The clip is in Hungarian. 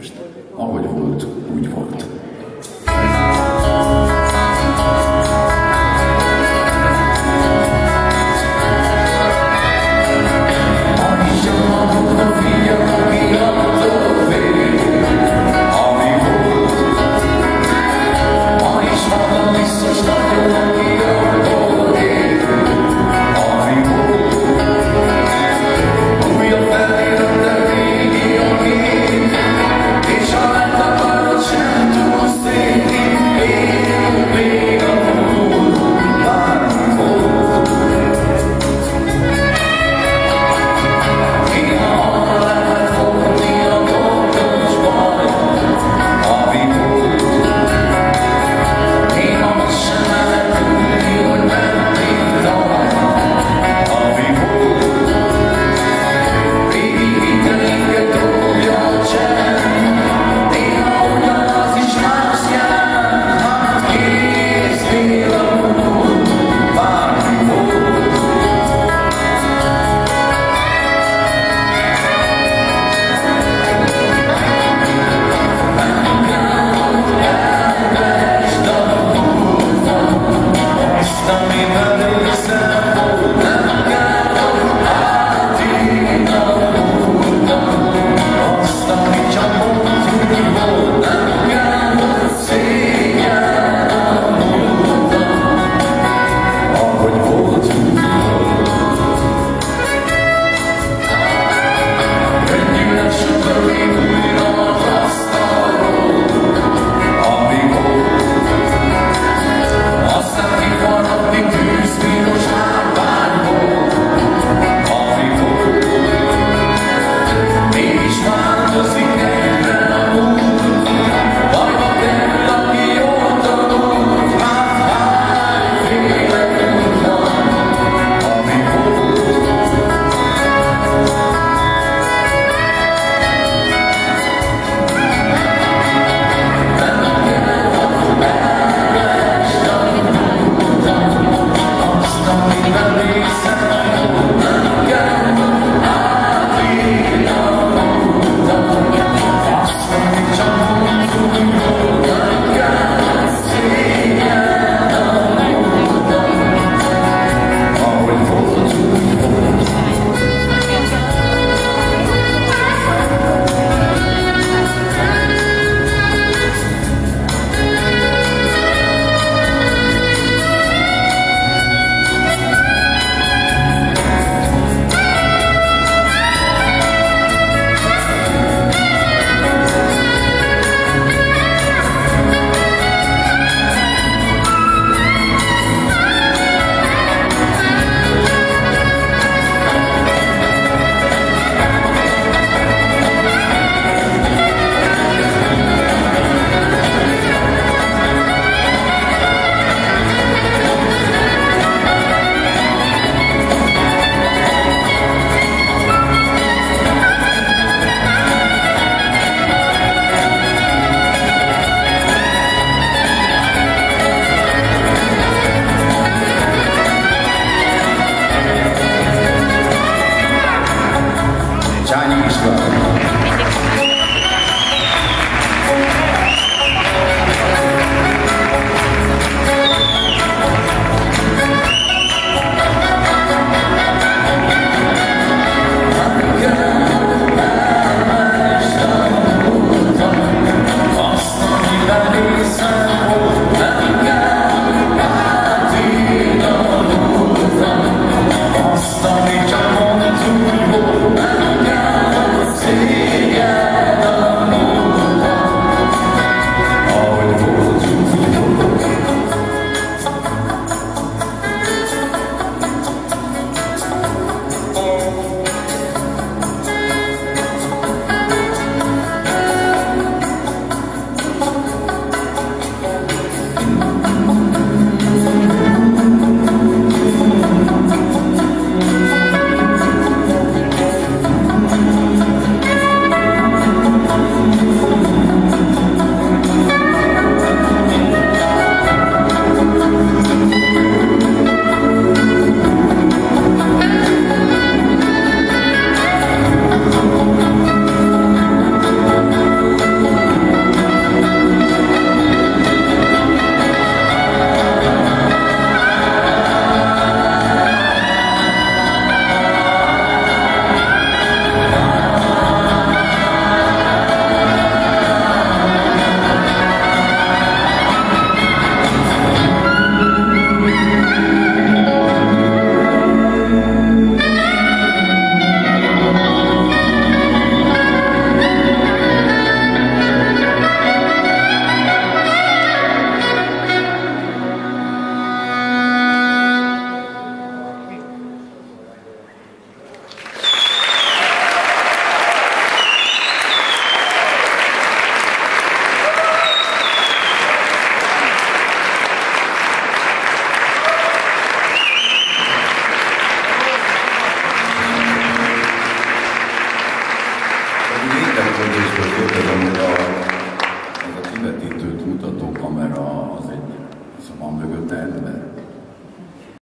képest. Ahogy volt, úgy volt.